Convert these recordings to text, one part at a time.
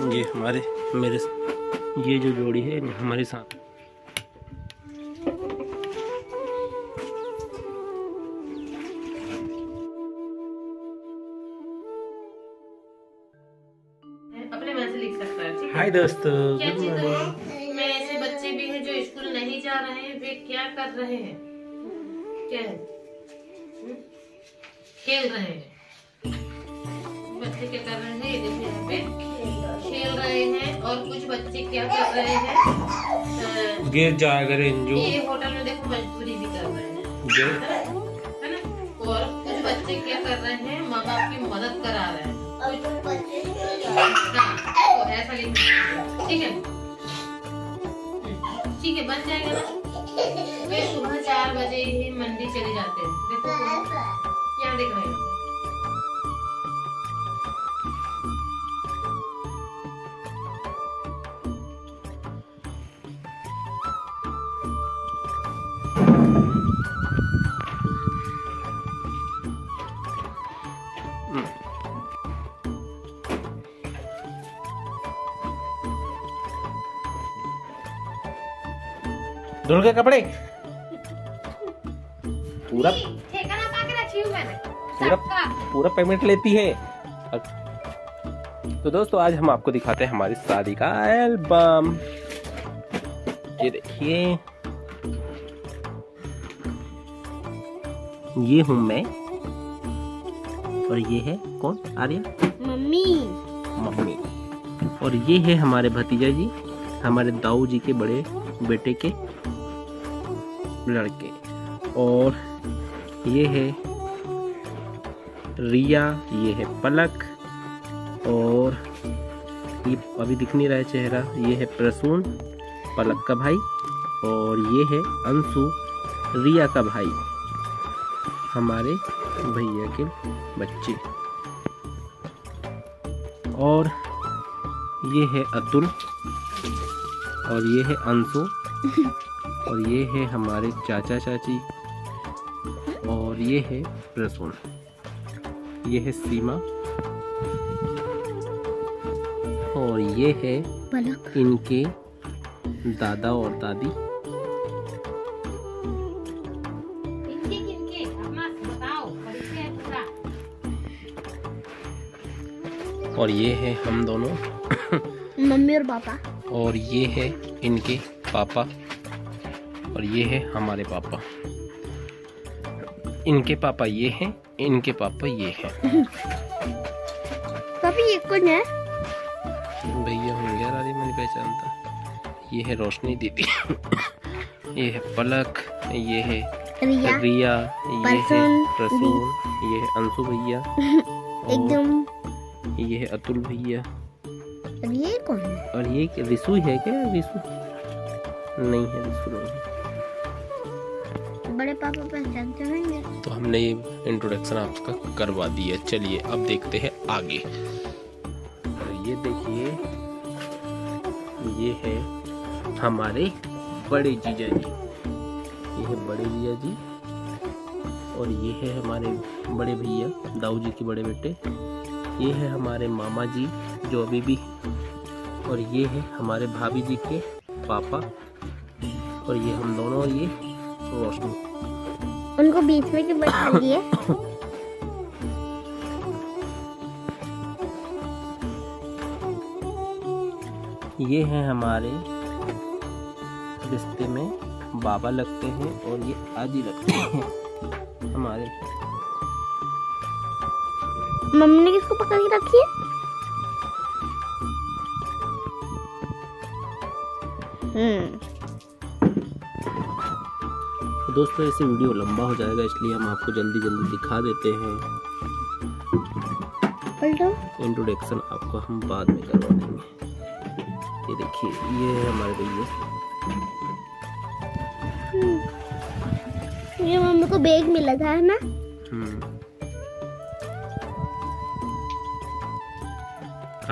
ये हमारे मेरे ये जो जोड़ी है हमारे साथ। हाय दोस्तों क्या गुड चीज़ मॉर्निंग। है में ऐसे बच्चे भी हैं जो स्कूल नहीं जा रहे हैं वे क्या कर रहे हैं? क्या है? हम्म? खेल रहे हैं। बच्चे क्या कर रहे हैं? ये देखिए यहाँ पे। खेल रहे हैं और कुछ बच्चे क्या कर रहे हैं? गिर जाएगा रेंजू ये होटल में देखो मजदूरी भी कर रहे हैं। है ना? और कुछ बच्चे क्या कर रहे हैं? माँ बाप की मदद करा रहे हैं। हाँ, तो ऐसा ठीक है? हम्म, ठीक है बन जाएगा ना? वे सुबह चार बजे ही मंडी चले जाते हैं। देखो यहाँ देख रहे हैं। धुल के कपड़े। पूरा हूँ पूरा पूरा पेमेंट लेती है। तो दोस्तों आज हम आपको दिखाते हैं हमारी शादी का एल्बम ये देखिए। ये हूँ मैं। और ये है कौन? आर्या? मम्मी। मम्मी। और ये है हमारे भतीजा जी हमारे दाऊ जी के बड़े बेटे के लड़के। और ये है रिया ये है पलक और ये अभी दिख नहीं रहा है चेहरा। ये है प्रसून पलक का भाई और ये है अंशु रिया का भाई। हमारे भैया के बच्चे। और ये है अतुल और ये है अंशु और ये है हमारे चाचा चाची और ये है प्रसून। ये है सीमा और ये है इनके दादा और दादी। और ये है हम दोनों। मम्मी और पापा। और ये है इनके पापा। और ये है हमारे पापा। इनके पापा ये हैं इनके पापा ये हैं। पापा ये कौन है? भैया होंगे यार अरे मैंने पहचानता। ये है रोशनी दीदी। ये है पलक ये है रिया रिया ये है प्रसून, प्रसून ये है अंशु भैया। एकदम। ये है अतुल भैया। और ये कौन है? और ये रिसु है क्या? रिसु? नहीं है रिसु नहीं है। बड़े पापा पहचानते होंगे तो हमने ये इंट्रोडक्शन आपका करवा दिया। चलिए अब देखते हैं आगे। और ये देखिए ये है हमारे बड़े जीजा जी। ये है बड़े जीजा जी। और ये है हमारे बड़े भैया दाऊ जी के बड़े बेटे। ये है हमारे मामा जी जो अभी भी और ये है हमारे भाभी जी के पापा और ये हम दोनों और ये रोशनी। उनको बीच में क्यों बैठा दिए? ये हैं हमारे रिश्ते में बाबा लगते हैं और ये आजी लगते हैं। हमारे मम्मी ने किसको पकड़ के रखी है? हम्म। दोस्तों ऐसे वीडियो लंबा हो जाएगा इसलिए हम आपको जल्दी जल्दी दिखा देते हैं। इंट्रोडक्शन आपको हम बाद में करवा देंगे। ये देखिए ये है हमारे भैया। ये मम्मी को बैग मिला था है ना?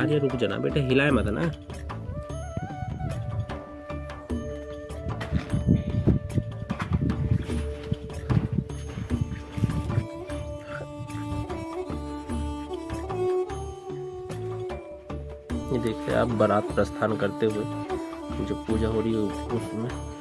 आर्या रुक जाना, बेटा, हिलाए मत ना? ये देखिए, आप बारात प्रस्थान करते हुए जो पूजा हो रही है उसमें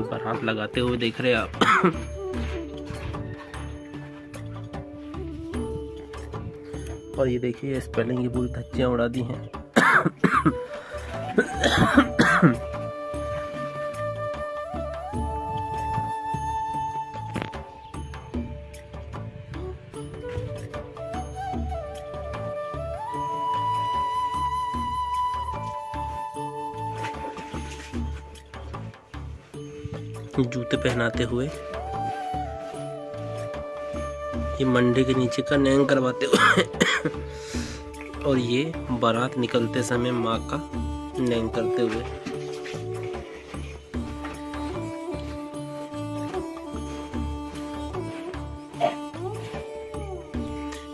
और पर हाथ लगाते हुए देख रहे हैं आप। और ये देखिए स्पेलिंग की पूरी धज्जियाँ उड़ा दी हैं। पहनाते हुए, ये मंडे के नीचे का नैंग करवाते हुए, और ये बारात निकलते समय माँ का नैंग करते हुए।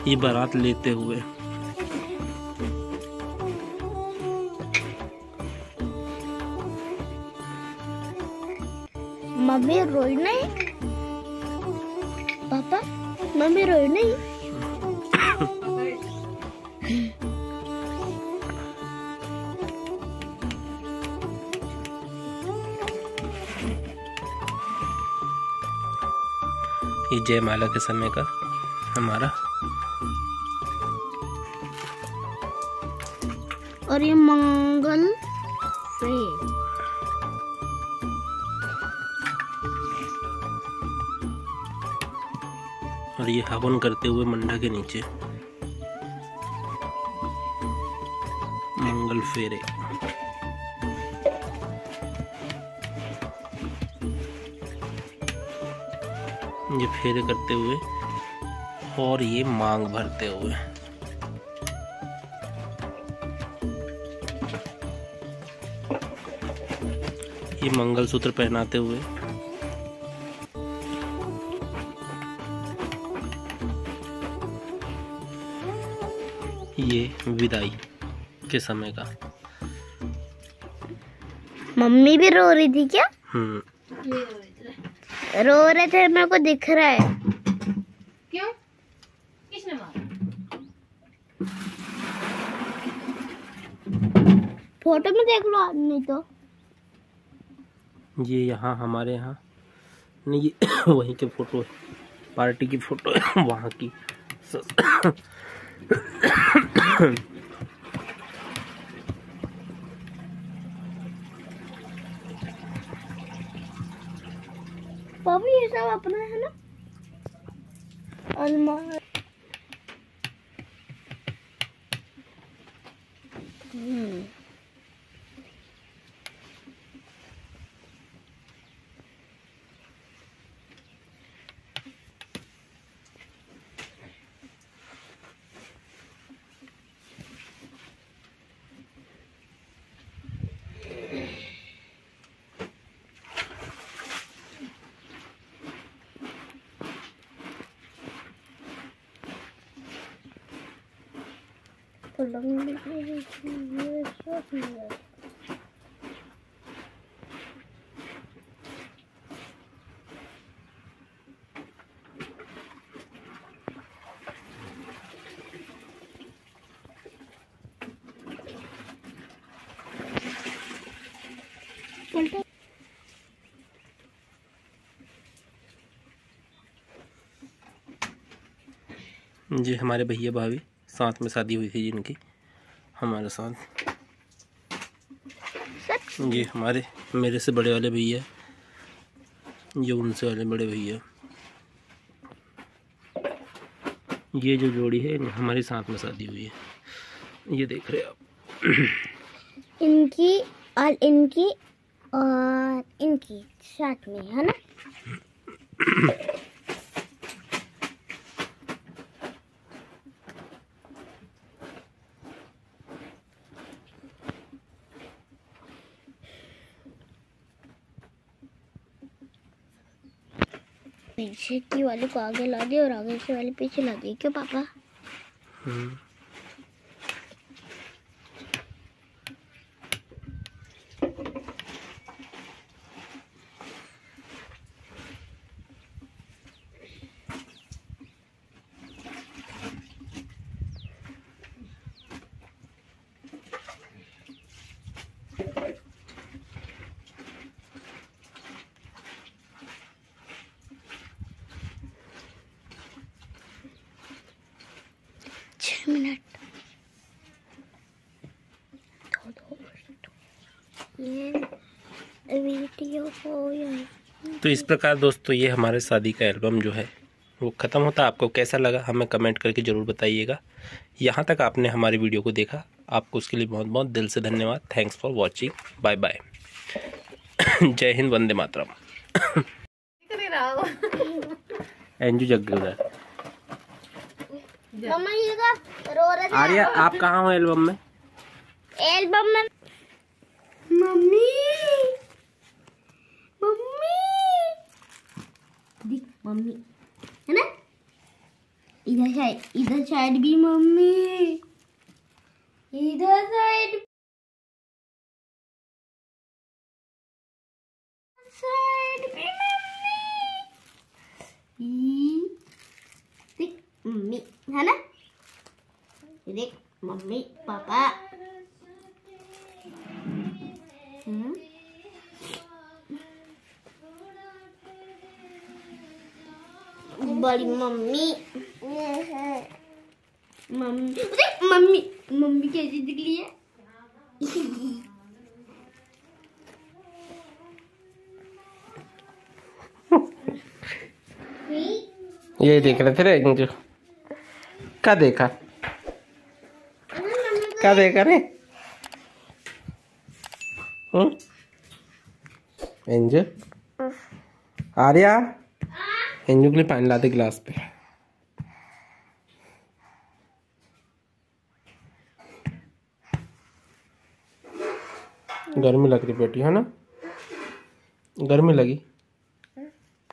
ये बारात लेते हुए मम्मी रोई नहीं? पापा मम्मी रोई नहीं? ये जयमाला के समय का हमारा। और ये मंगल। फ्रेम। और ये हवन करते हुए मंडा के नीचे। मंगल फेरे। ये फेरे करते हुए और ये मांग भरते हुए। ये मंगलसूत्र पहनाते हुए विदाई के समय का। मम्मी भी रो रही थी क्या? हम्म। रो रहे थे मेरे को दिख रहा है। क्यों? किसने मारा? फ़ोटो में देख लो आदमी तो। ये यहाँ हमारे यहाँ। नहीं ये वहीं के फ़ोटो है। पार्टी की फ़ोटो है वहाँ की। स- पापा ये सब अपना है ना अलमारी हम्म ये हमारे भैया भाभी। साथ में शादी हुई थी जिनकी, हमारे साथ। ये हमारे, मेरे से बड़े वाले भैया, ये उनसे वाले बड़े भैया। ये जो जोड़ी है हमारे साथ में शादी हुई है। ये देख रहे आप। इनकी और इनकी और इनकी साथ में, है ना? पीछे की वाली को आगे ला दी और आगे की वाली पीछे ला दी। क्यों पापा? मिनट। दो दो ये वीडियो को तो इस प्रकार दोस्तों ये हमारे शादी का एल्बम जो है वो ख़त्म होता। आपको कैसा लगा हमें कमेंट करके ज़रूर बताइएगा। यहाँ तक आपने हमारी वीडियो को देखा। आपको उसके लिए बहुत बहुत दिल से धन्यवाद। Thanks for watching bye bye जय हिंद वंदे मातरम। एंजू जग उधर मम्मा ये का रो रहे थे आर्या आप कहाँ हो एल्बम में? एल्बम में मम्मी। मम्मी। मम्मी। है ना? इधर साइड इधर साइड भी मम्मी। इधर साइड साइड भी मम्मी ई, देख मम्मी है ना देख मम्मी पापा हम्म बड़ी मम्मी मम्मी अरे मम्मी मम्मी कैसी निकली है ये देख रहे थे रे एंजू क्या देखा? क्या देखा रे? हम्म? एंजू आर्या? एंजू के लिए पानी लाते गिलास पे। गर्मी लग रही बेटी, है ना? गर्मी लगी।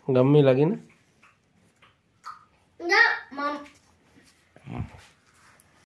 गर्मी लगी ना?